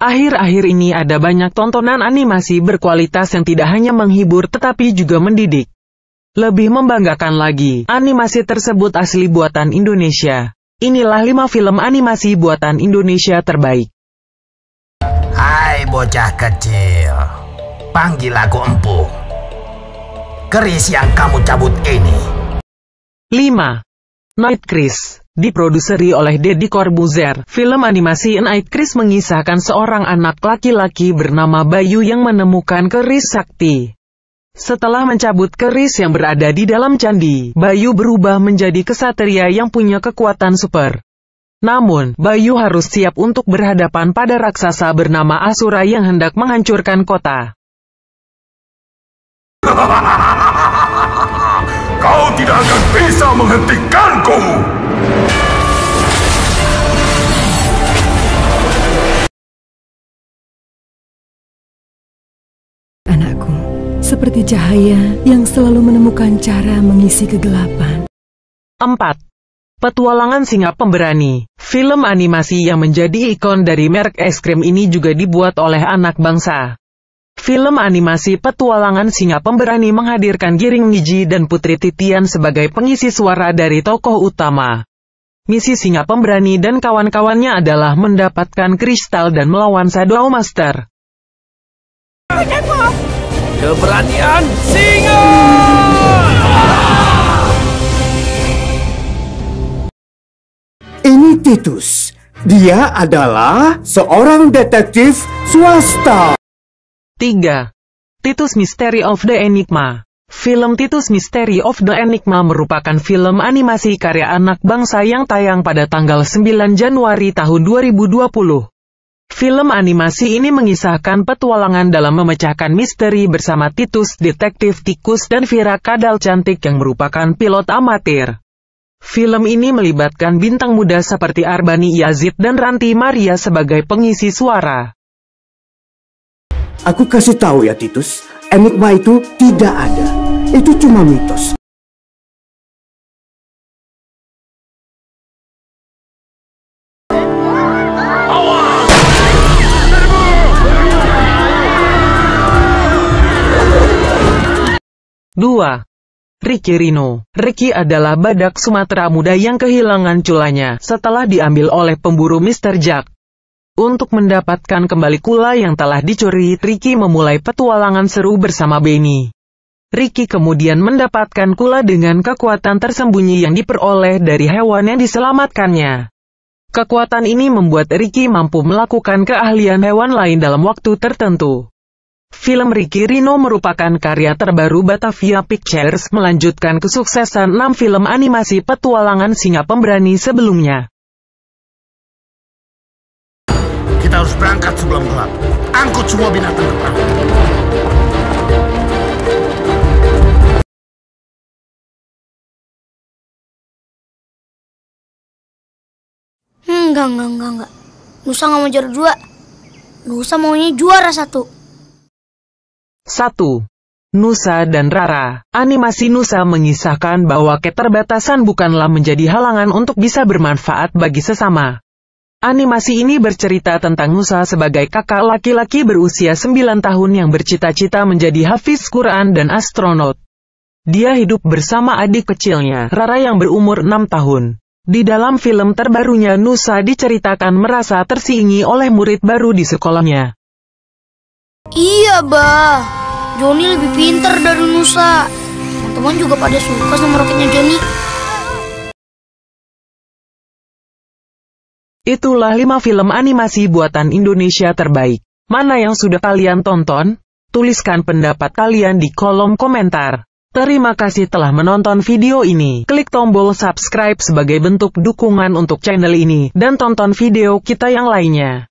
Akhir-akhir ini ada banyak tontonan animasi berkualitas yang tidak hanya menghibur tetapi juga mendidik. Lebih membanggakan lagi, animasi tersebut asli buatan Indonesia. Inilah 5 film animasi buatan Indonesia terbaik. Hai bocah kecil, panggil aku Empu. Keris yang kamu cabut ini. 5. Night Chris Diproduseri oleh Deddy Corbuzier, film animasi Night Chris mengisahkan seorang anak laki-laki bernama Bayu yang menemukan keris sakti. Setelah mencabut keris yang berada di dalam candi, Bayu berubah menjadi kesatria yang punya kekuatan super. Namun, Bayu harus siap untuk berhadapan pada raksasa bernama Asura yang hendak menghancurkan kota. menghentikanku! Anakku, seperti cahaya yang selalu menemukan cara mengisi kegelapan. 4. Petualangan Singa Pemberani Film animasi yang menjadi ikon dari merek es krim ini juga dibuat oleh anak bangsa. Film animasi Petualangan Singa Pemberani menghadirkan Giring Niji dan Putri Titian sebagai pengisi suara dari tokoh utama. Misi Singa Pemberani dan kawan-kawannya adalah mendapatkan kristal dan melawan Shadow Master. Keberanian singa! Ini Titus. Dia adalah seorang detektif swasta. 3. Titus Mystery of the Enigma Film Titus Mystery of the Enigma merupakan film animasi karya anak bangsa yang tayang pada tanggal 9 Januari tahun 2020. Film animasi ini mengisahkan petualangan dalam memecahkan misteri bersama Titus, detektif tikus dan Vira Kadal cantik yang merupakan pilot amatir. Film ini melibatkan bintang muda seperti Arbani Yazid dan Ranti Maria sebagai pengisi suara. Aku kasih tahu ya Titus, enigma itu tidak ada. Itu cuma mitos. Dua. Ricky Rino Ricky adalah badak Sumatera muda yang kehilangan culanya setelah diambil oleh pemburu Mr. Jack. Untuk mendapatkan kembali kula yang telah dicuri, Ricky memulai petualangan seru bersama Benny. Ricky kemudian mendapatkan kula dengan kekuatan tersembunyi yang diperoleh dari hewan yang diselamatkannya. Kekuatan ini membuat Ricky mampu melakukan keahlian hewan lain dalam waktu tertentu. Film Ricky Rino merupakan karya terbaru Batavia Pictures melanjutkan kesuksesan 6 film animasi petualangan singa pemberani sebelumnya. Kita harus berangkat sebelum gelap. Angkut semua binatang ke perahu. Hmm, enggak, enggak, enggak, enggak. Nusa nggak mau juara dua. Nusa maunya juara satu. 1. Nusa dan Rara Animasi Nusa mengisahkan bahwa keterbatasan bukanlah menjadi halangan untuk bisa bermanfaat bagi sesama. Animasi ini bercerita tentang Nusa sebagai kakak laki-laki berusia 9 tahun yang bercita-cita menjadi hafiz Quran dan astronot. Dia hidup bersama adik kecilnya, Rara yang berumur 6 tahun. Di dalam film terbarunya Nusa diceritakan merasa tersingi oleh murid baru di sekolahnya. Iya, bah. Joni lebih pintar dari Nusa. Teman-teman juga pada suka sama roketnya Joni. Itulah 5 film animasi buatan Indonesia terbaik. Mana yang sudah kalian tonton? Tuliskan pendapat kalian di kolom komentar. Terima kasih telah menonton video ini. Klik tombol subscribe sebagai bentuk dukungan untuk channel ini, dan tonton video kita yang lainnya.